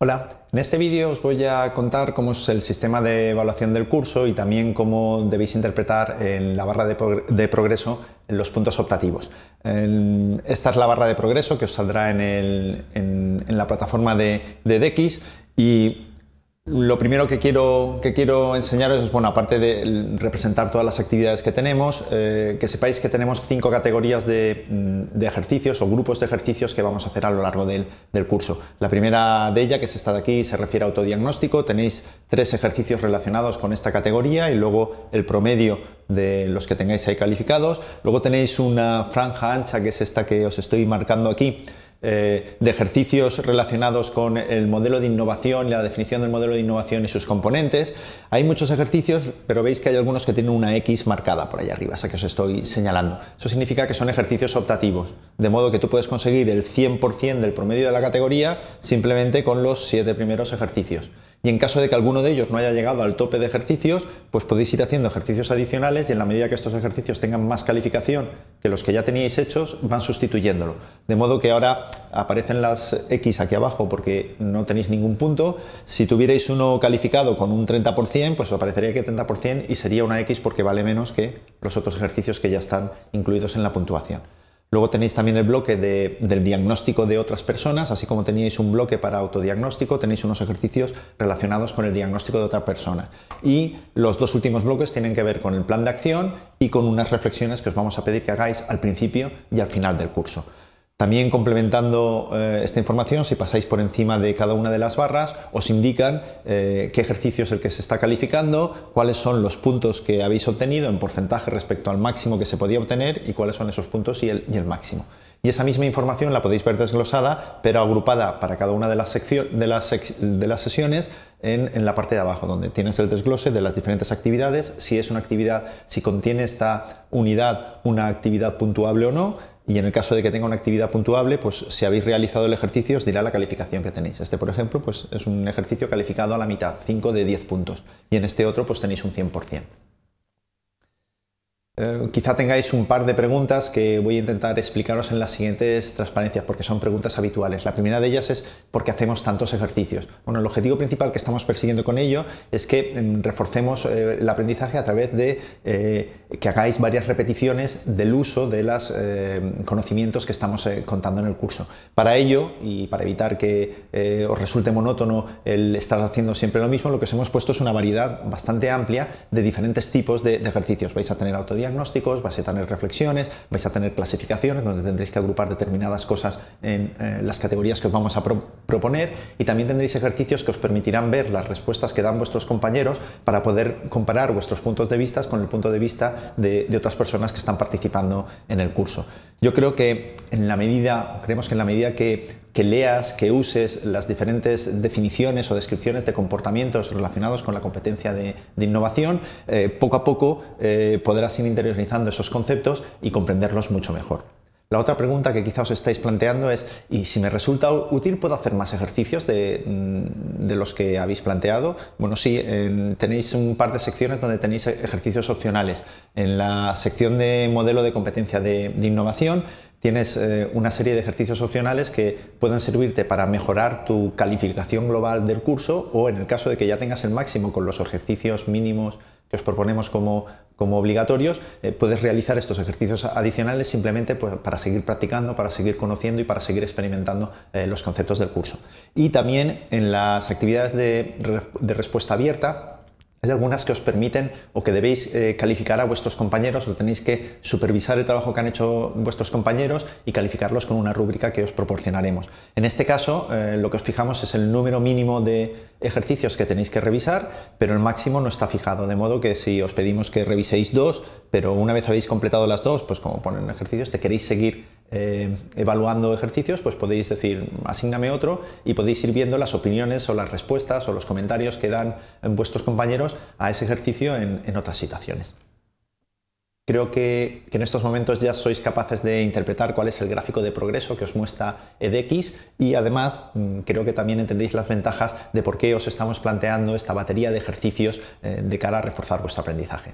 Hola, en este vídeo os voy a contar cómo es el sistema de evaluación del curso y también cómo debéis interpretar en la barra de, progreso los puntos optativos. Esta es la barra de progreso que os saldrá en, la plataforma de, de DX y lo primero que quiero, que quiero enseñaros es, bueno, aparte de representar todas las actividades que tenemos, eh, que sepáis que tenemos cinco categorías de, ejercicios o grupos de ejercicios que vamos a hacer a lo largo del, curso. La primera de ellas, que es esta de aquí, se refiere a autodiagnóstico. Tenéis tres ejercicios relacionados con esta categoría y luego el promedio de los que tengáis ahí calificados. Luego tenéis una franja ancha, que es esta que os estoy marcando aquí, eh, de ejercicios relacionados con el modelo de innovación, la definición del modelo de innovación y sus componentes. Hay muchos ejercicios, pero veis que hay algunos que tienen una X marcada por allá arriba, esa que os estoy señalando. Eso significa que son ejercicios optativos, de modo que tú puedes conseguir el 100% del promedio de la categoría simplemente con los siete primeros ejercicios. Y en caso de que alguno de ellos no haya llegado al tope de ejercicios, pues podéis ir haciendo ejercicios adicionales y en la medida que estos ejercicios tengan más calificación que los que ya teníais hechos, van sustituyéndolo. De modo que ahora aparecen las X aquí abajo porque no tenéis ningún punto. Si tuvierais uno calificado con un 30%, pues os aparecería que 30% y sería una X porque vale menos que los otros ejercicios que ya están incluidos en la puntuación. Luego tenéis también el bloque del diagnóstico de otras personas, así como teníais un bloque para autodiagnóstico, tenéis unos ejercicios relacionados con el diagnóstico de otra persona. Y los dos últimos bloques tienen que ver con el plan de acción y con unas reflexiones que os vamos a pedir que hagáis al principio y al final del curso. También complementando eh, esta información, si pasáis por encima de cada una de las barras, os indican eh, qué ejercicio es el que se está calificando, cuáles son los puntos que habéis obtenido en porcentaje respecto al máximo que se podía obtener y cuáles son esos puntos y el, máximo. Y esa misma información la podéis ver desglosada, pero agrupada para cada una de las, de las, sesiones en, la parte de abajo, donde tienes el desglose de las diferentes actividades, si es una actividad, si contiene esta unidad una actividad puntuable o no, y en el caso de que tenga una actividad puntuable, pues si habéis realizado el ejercicio os dirá la calificación que tenéis. Este, por ejemplo, pues es un ejercicio calificado a la mitad, 5 de 10 puntos. Y en este otro pues tenéis un 100%. Eh, quizá tengáis un par de preguntas que voy a intentar explicaros en las siguientes transparencias, porque son preguntas habituales. La primera de ellas es ¿por qué hacemos tantos ejercicios? Bueno, el objetivo principal que estamos persiguiendo con ello es que em, reforcemos eh, el aprendizaje a través de eh, que hagáis varias repeticiones del uso de los conocimientos que estamos contando en el curso. Para ello, y para evitar que os resulte monótono el estar haciendo siempre lo mismo, lo que os hemos puesto es una variedad bastante amplia de diferentes tipos de, de ejercicios. Vais a tener autodía diagnósticos, vais a tener reflexiones, vais a tener clasificaciones donde tendréis que agrupar determinadas cosas en eh, las categorías que os vamos a proponer y también tendréis ejercicios que os permitirán ver las respuestas que dan vuestros compañeros para poder comparar vuestros puntos de vista con el punto de vista de, otras personas que están participando en el curso. Yo creo que en la medida, creemos que en la medida que que leas, que uses las diferentes definiciones o descripciones de comportamientos relacionados con la competencia de, innovación, eh, poco a poco eh, podrás ir interiorizando esos conceptos y comprenderlos mucho mejor. La otra pregunta que quizá os estáis planteando es, ¿y si me resulta útil puedo hacer más ejercicios de, mm, los que habéis planteado? Bueno, sí, tenéis un par de secciones donde tenéis ejercicios opcionales. En la sección de modelo de competencia de innovación tienes eh, una serie de ejercicios opcionales que pueden servirte para mejorar tu calificación global del curso o en el caso de que ya tengas el máximo con los ejercicios mínimos que os proponemos como, obligatorios, eh, puedes realizar estos ejercicios adicionales simplemente pues, para seguir practicando, para seguir conociendo y para seguir experimentando eh, los conceptos del curso. Y también en las actividades de, de respuesta abierta, hay algunas que os permiten o que debéis eh, calificar a vuestros compañeros o tenéis que supervisar el trabajo que han hecho vuestros compañeros y calificarlos con una rúbrica que os proporcionaremos. En este caso, eh, lo que os fijamos es el número mínimo de ejercicios que tenéis que revisar, pero el máximo no está fijado, de modo que si os pedimos que reviséis dos, pero una vez habéis completado las dos, pues como ponen ejercicios, te queréis seguir eh, evaluando ejercicios, pues podéis decir, asígname otro y podéis ir viendo las opiniones o las respuestas o los comentarios que dan vuestros compañeros a ese ejercicio en, otras situaciones. Creo que, en estos momentos ya sois capaces de interpretar cuál es el gráfico de progreso que os muestra EDX y además mm, creo que también entendéis las ventajas de por qué os estamos planteando esta batería de ejercicios eh, de cara a reforzar vuestro aprendizaje.